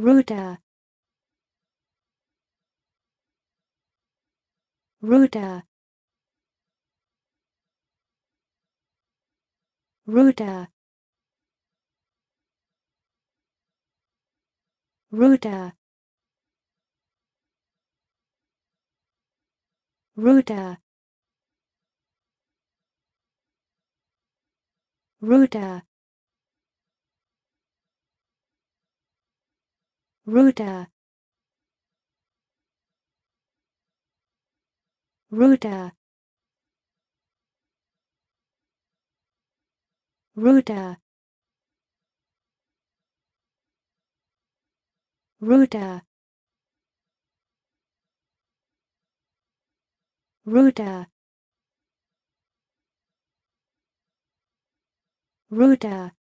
Ruda. Ruda. Ruda. Ruda. Ruda. Ruda. Ruda. Ruda. Ruda. Ruda. Ruda. Ruta